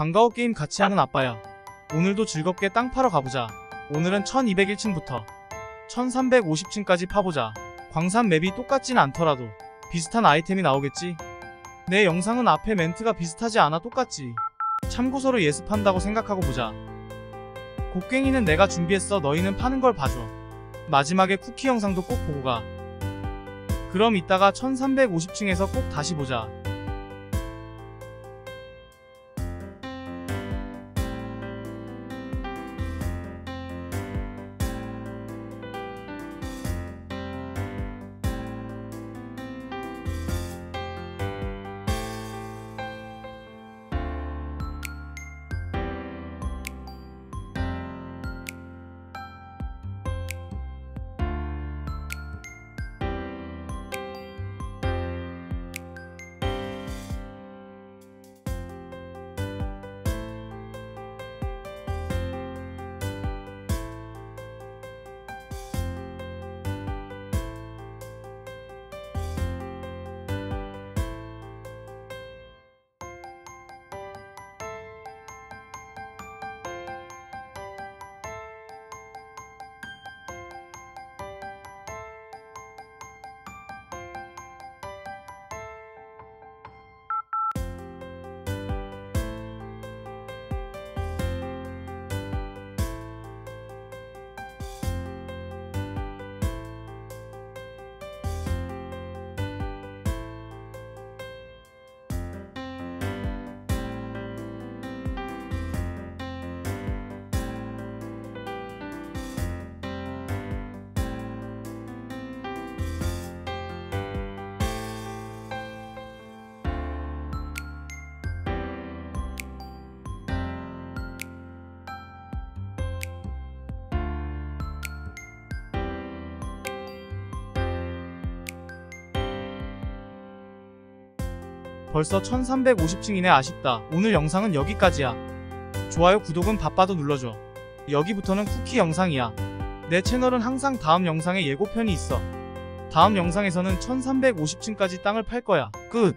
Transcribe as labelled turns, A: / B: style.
A: 반가워 게임 같이 하는 아빠야. 오늘도 즐겁게 땅 파러 가보자. 오늘은 1201층부터 1350층까지 파보자. 광산 맵이 똑같진 않더라도 비슷한 아이템이 나오겠지? 내 영상은 앞에 멘트가 비슷하지 않아 똑같지. 참고서로 예습한다고 생각하고 보자. 곡괭이는 내가 준비했어. 너희는 파는 걸 봐줘. 마지막에 쿠키 영상도 꼭 보고 가. 그럼 이따가 1350층에서 꼭 다시 보자. 벌써 1350층이네 아쉽다. 오늘 영상은 여기까지야. 좋아요 구독은 바빠도 눌러줘. 여기부터는 쿠키 영상이야. 내 채널은 항상 다음 영상에 예고편이 있어. 다음 영상에서는 1350층까지 땅을 팔 거야. 끝.